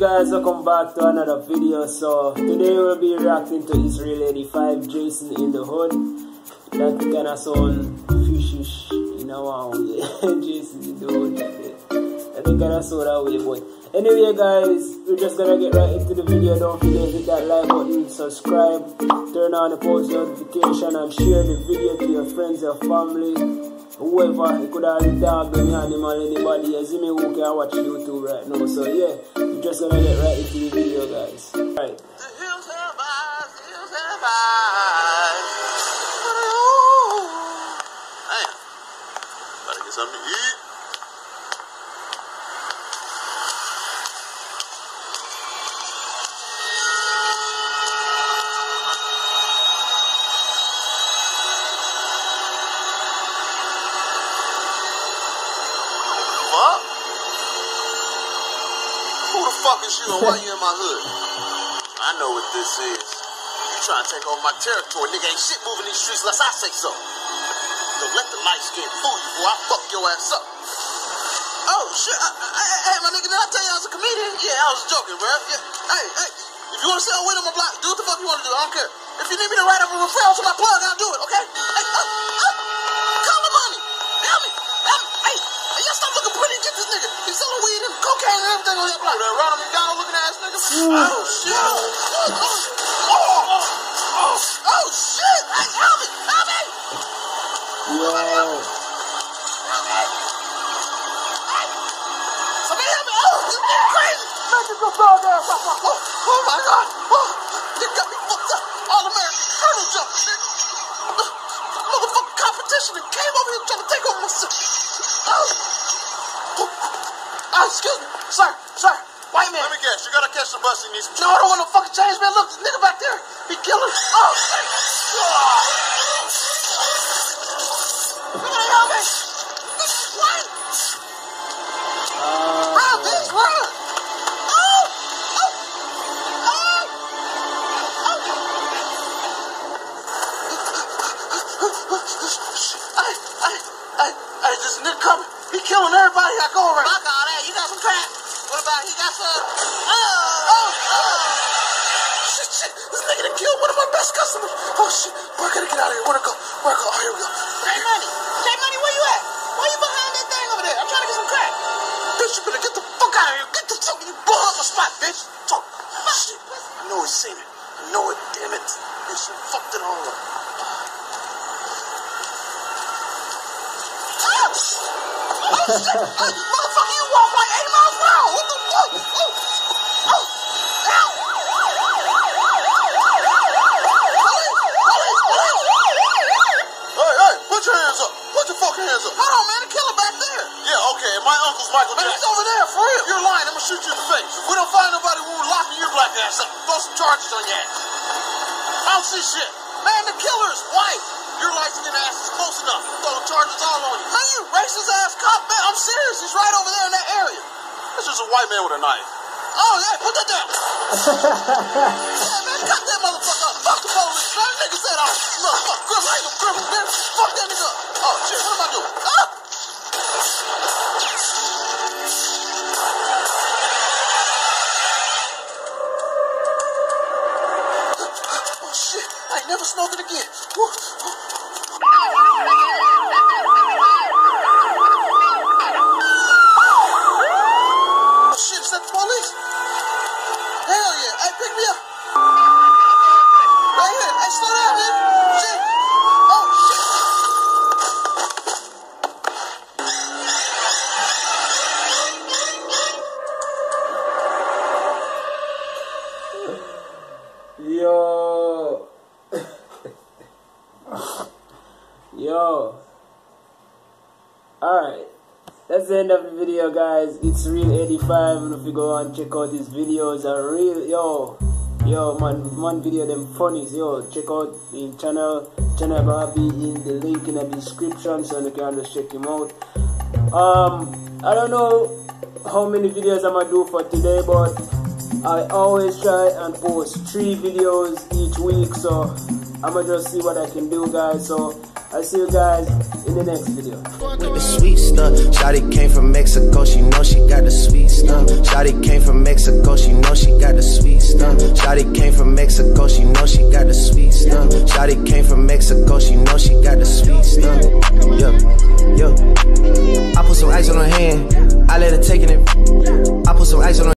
guys? Welcome back to another video. So today we'll be reacting to ItsReal85 Jason in the Hood. That kind of sound fishish in our way. Jason in the Hood. That kind of sound that way, but anyway guys, we're just gonna get right into the video. Don't forget to hit that like button, subscribe, turn on the post notification and share the video to your friends, your family whoever, it could have the dog, the animal, anybody, you see me who can watch YouTube right now. So yeah, we're just gonna get right into the video guys. Fuck is you and why you in my hood? I know what this is. You trying to take over my territory. Nigga ain't shit moving these streets unless I say so. Don't let the light skin fool you before I fuck your ass up. Oh, shit. Hey, my nigga, did I tell you I was a comedian? Yeah, I was joking, bro. Yeah. Hey, hey. If you want to sell weed on my block, do what the fuck you want to do. I don't care. If you need me to write up a referral to my plug, I'll do it, okay? Cocaine on that block. That Ronald McDonald looking ass nigga. Oh, shit. Oh, oh, oh, oh, oh, shit. Hey, help me. Help me. Yo. Somebody help me! Oh, this is crazy! Man, this is so damn oh, oh, oh my god! Oh, you got me fucked up! All American Colonel jump shit! Motherfucking competition that came over here trying to take over my city! Oh, oh, oh excuse me! Sir, sir! White man! Let me guess, you gotta catch the bus in these. No, I don't want no fucking change, man! Look, this nigga back there! He killing! Oh, gotta get out of here. Where'd go? Where'd go? Oh, here we go. Money. Money, where you at? Why you behind that thing over there? I'm trying to get some crack. Bitch, you better get the fuck out of here. Get the fuck. You blow up my spot, bitch. Talk. Shit. I know it's seen it. I know it. Damn it. Bitch, you fucked it all up. Oh, shit. Oh, hey, motherfucker, Michael Jackson. He's over there, for real. You're lying. I'm gonna shoot you in the face. If we don't find nobody, we're locking your black ass up. Throw some charges on your ass. I don't see shit. Man, the killer is white. Your light skinned ass is close enough. Throwing charges all on you. Man, you racist ass cop, man. I'm serious. He's right over there in that area. That's just a white man with a knife. Oh, yeah, put that down. yeah, man, cut that motherfucker up. Fuck the police, man. Nigga said I was motherfucker. Criminal, I ain't no criminal, man. Fuck that nigga up. Oh, shit, what am I doing? Ah! Alright. That's the end of the video, guys. It's Real 85. And if you go and check out his videos, are real. Yo. Yo, man, man video them funnies. Yo, check out the channel. Channel gonna be in the link in the description so you can just check him out. Um, I don't know how many videos I'm gonna do for today, but I always try and post three videos each week, so I'ma just see what I can do, guys. So I'll see you guys in the next video. With the sweet stuff. Shotty came from Mexico, she know she got the sweet stuff. Shotty came from Mexico, she know she got the sweet stuff. Shotty came from Mexico, she know she got the sweet stuff. Shotty came from Mexico, she know she got the sweet stuff. Yeah, yeah. I put some ice on her hand, I let her take it. I put some ice on her